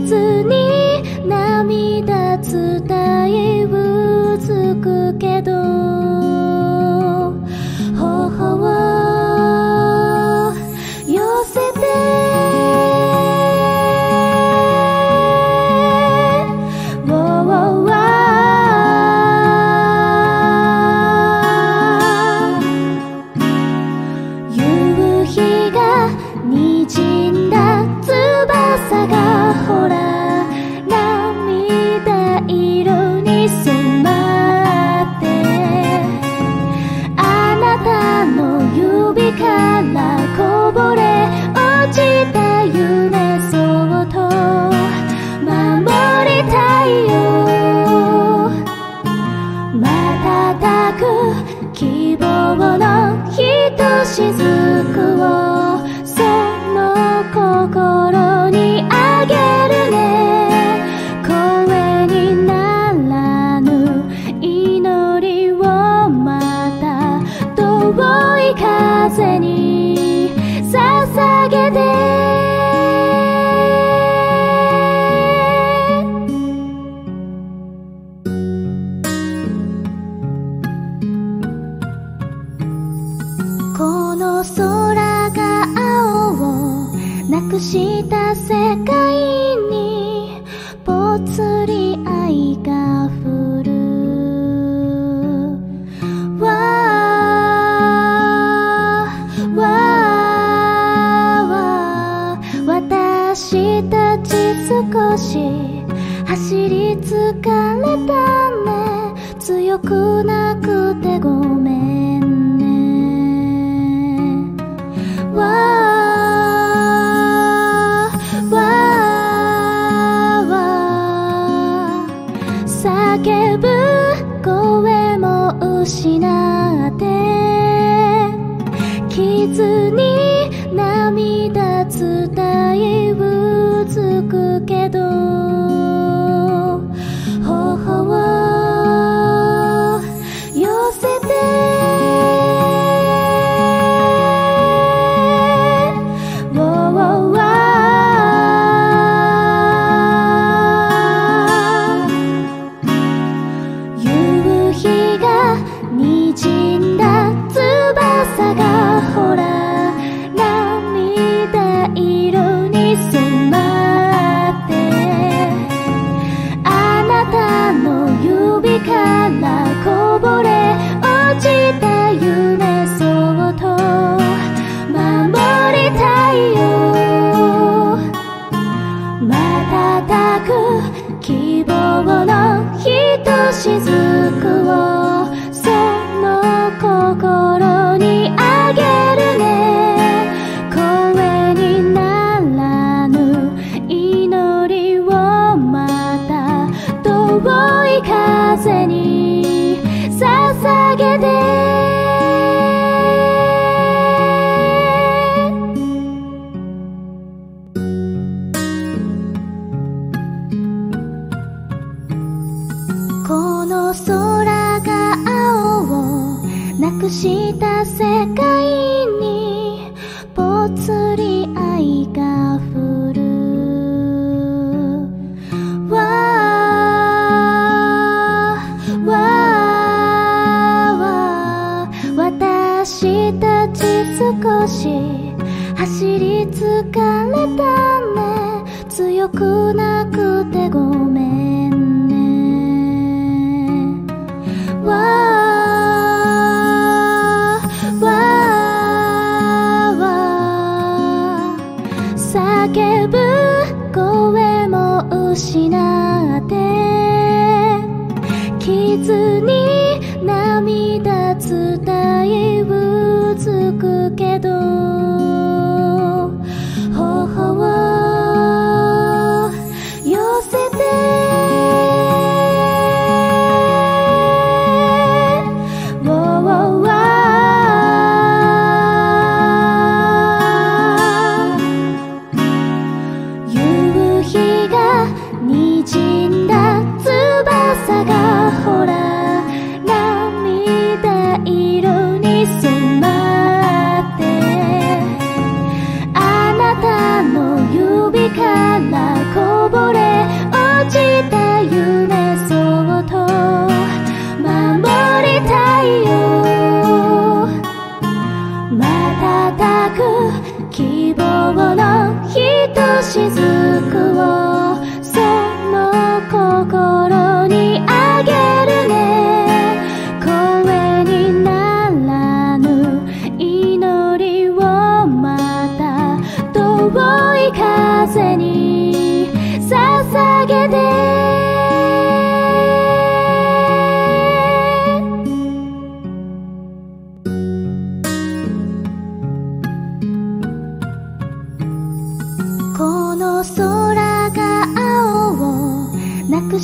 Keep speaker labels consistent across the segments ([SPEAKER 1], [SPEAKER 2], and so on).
[SPEAKER 1] ずに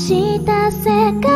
[SPEAKER 1] した世界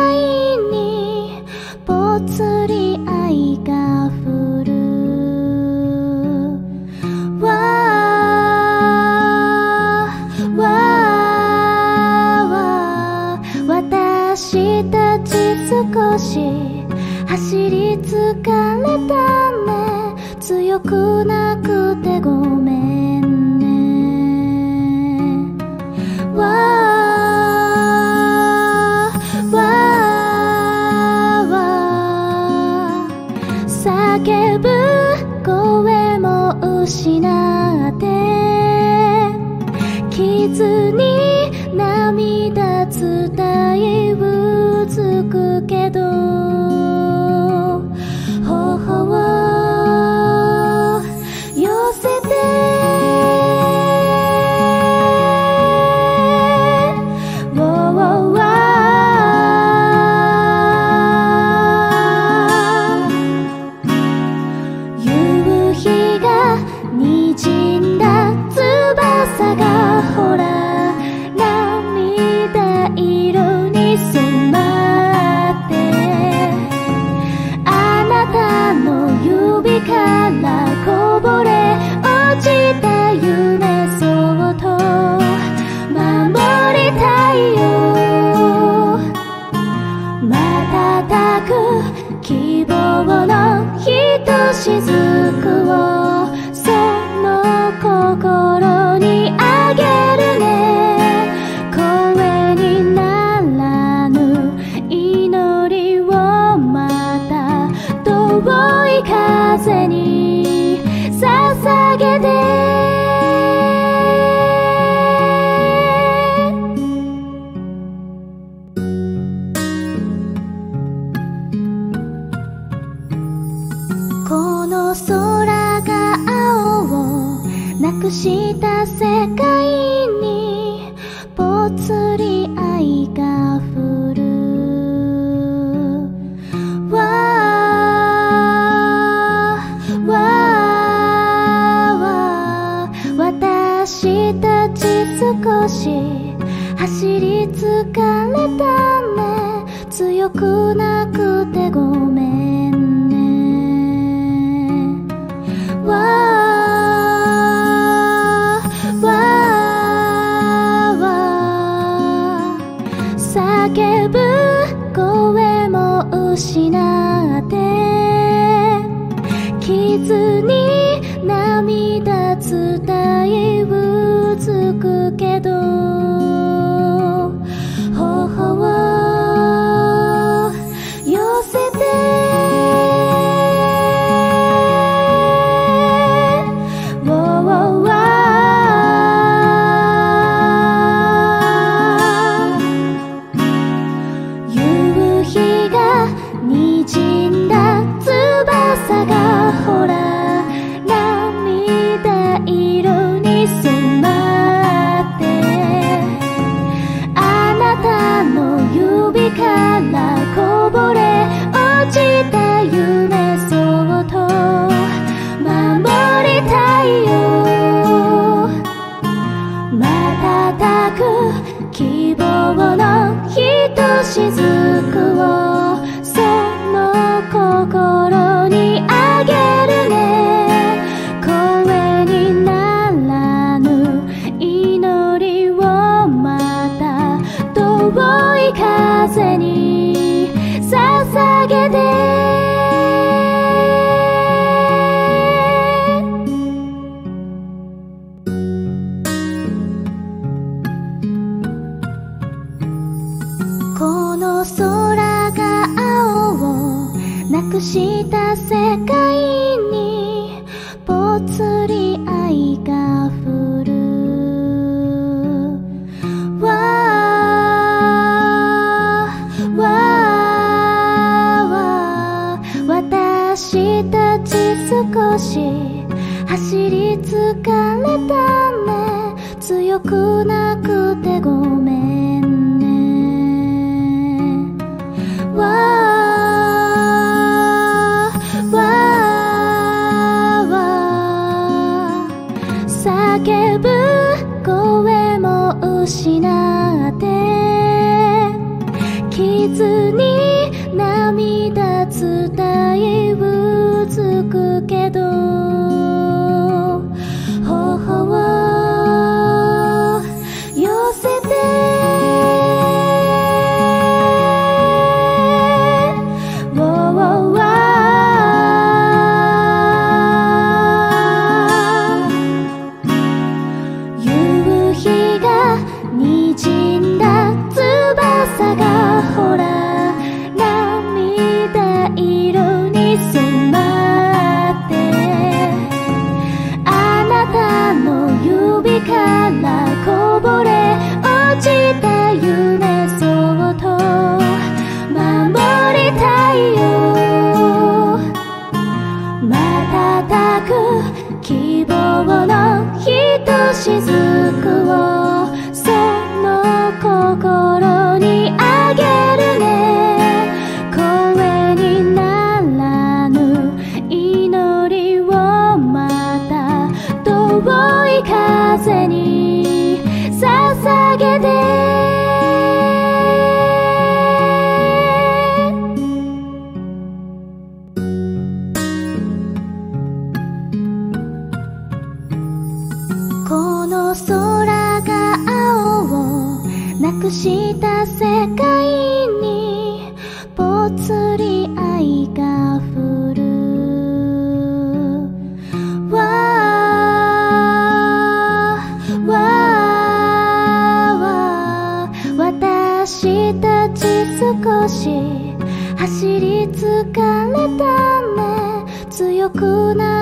[SPEAKER 1] し走り疲れたね。強くなくてごめん。空が青をなくした世界にぽつり愛が降る。わわ私たち少し走り疲れたね。強くな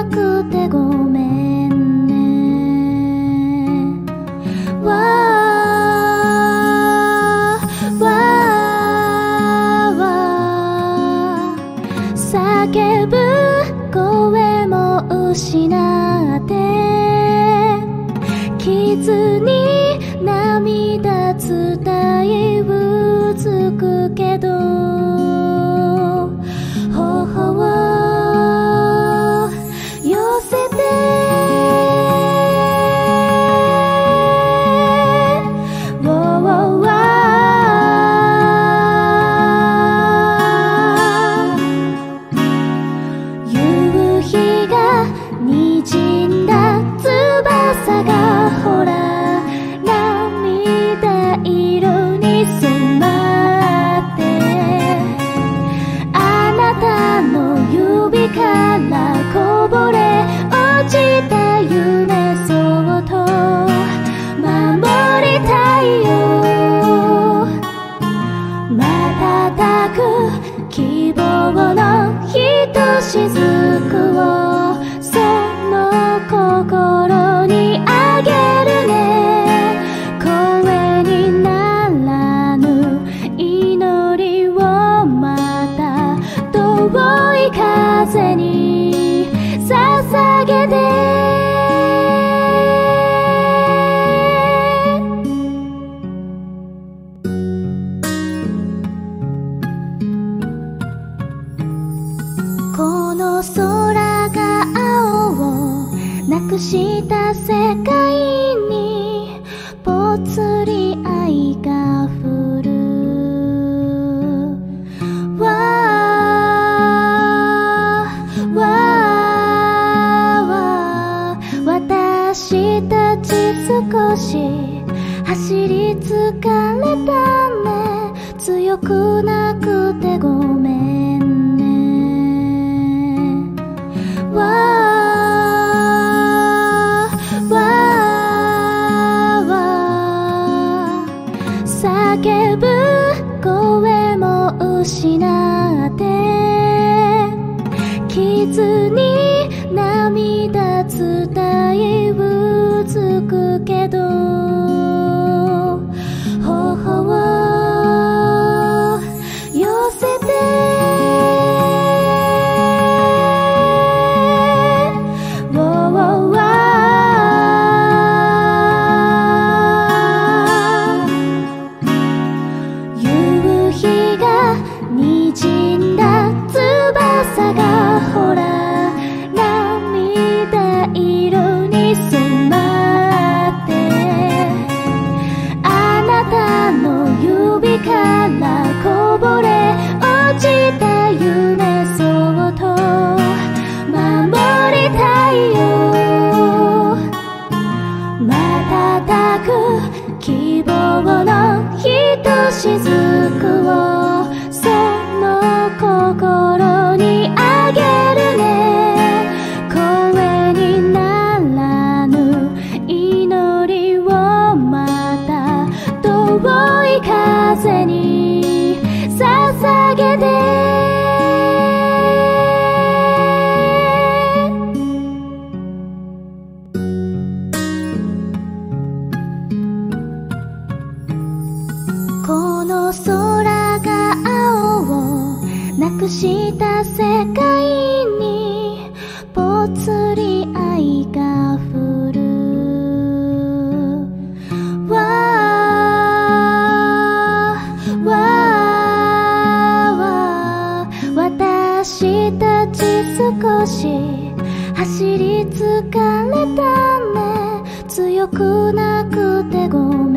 [SPEAKER 1] 声も失って傷に涙伝いうつくけどがなひとしずくは少し走り疲れたね。強くなくてごめん。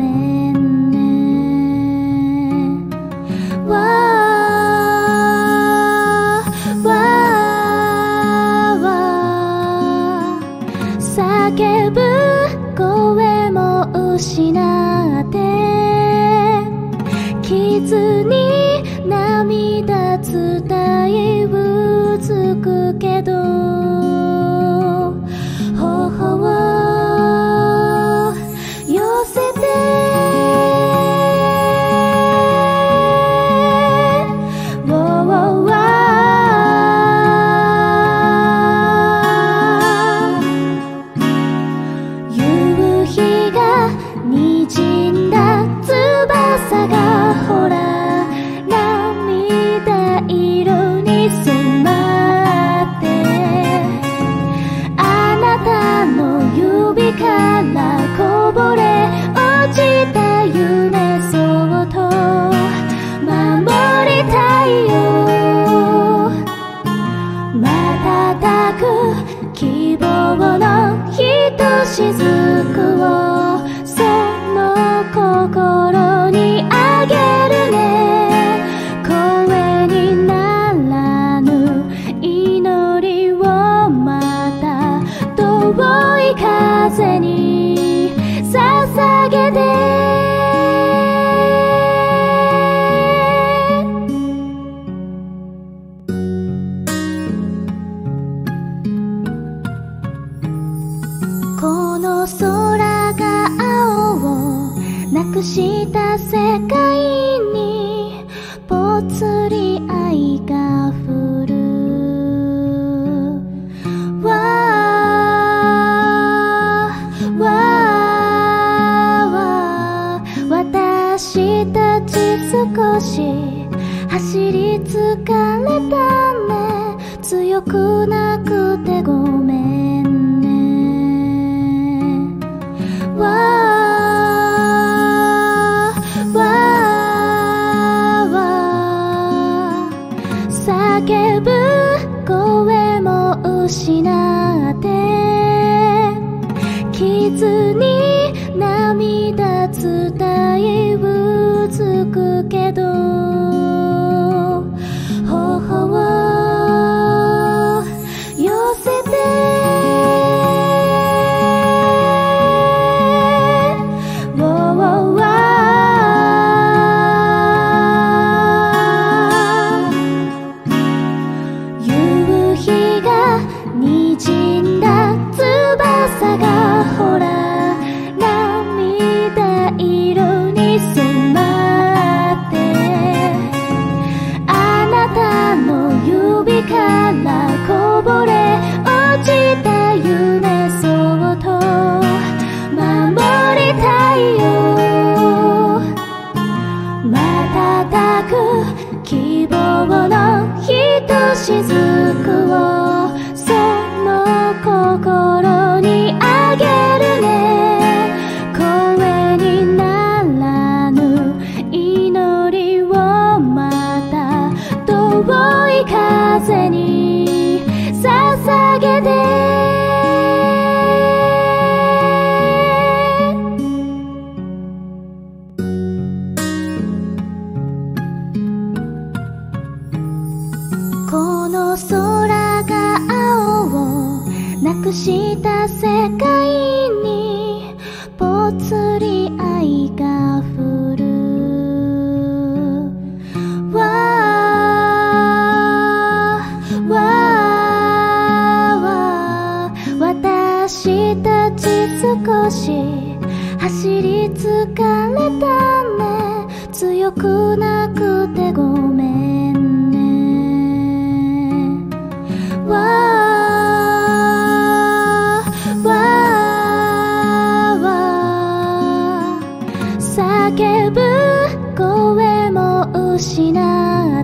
[SPEAKER 1] くした世界にぽつり愛が降る。わわ私たち少し走り疲れたね。強くなくてま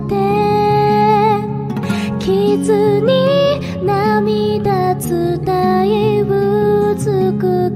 [SPEAKER 1] 傷に涙伝えぶつく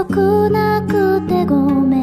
[SPEAKER 1] よくなくてごめん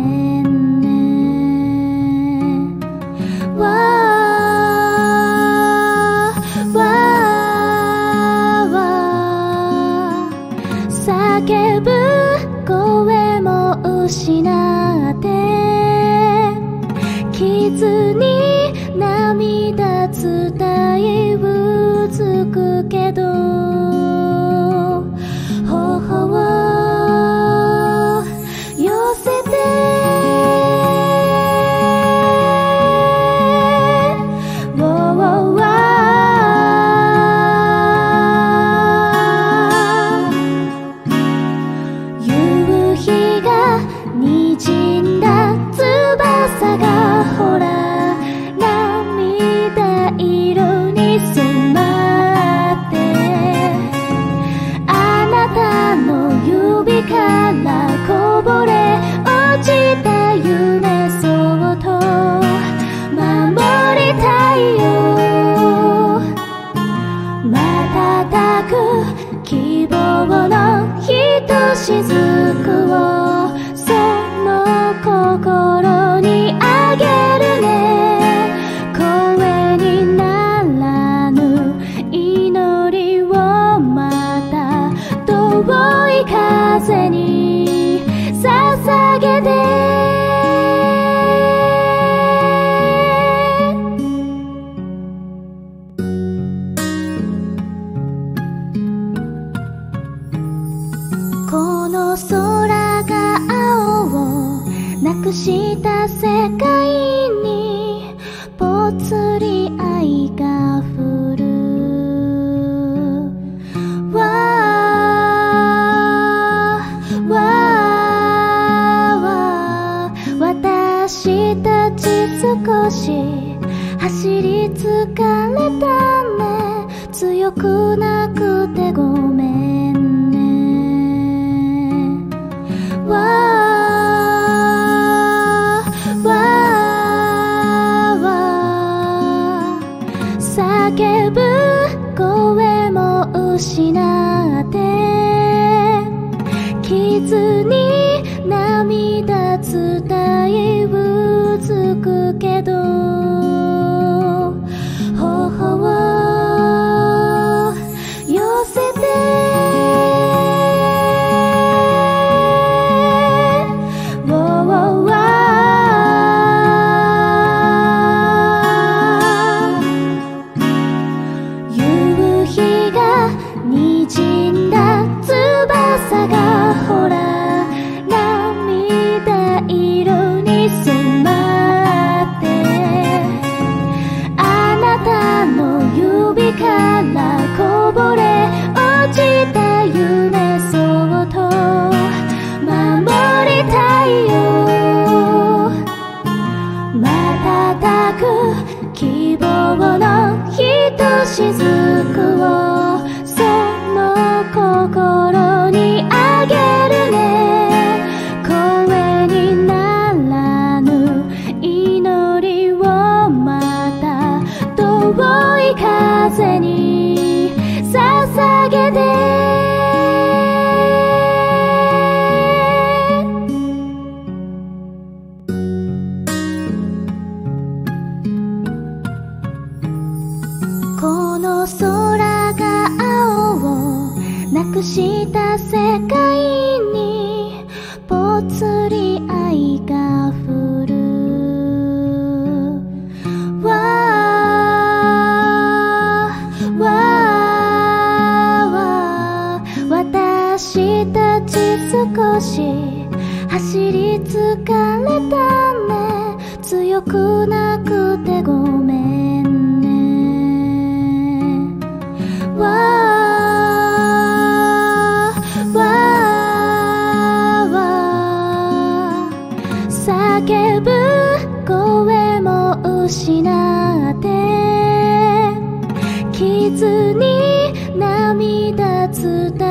[SPEAKER 1] 傷に涙伝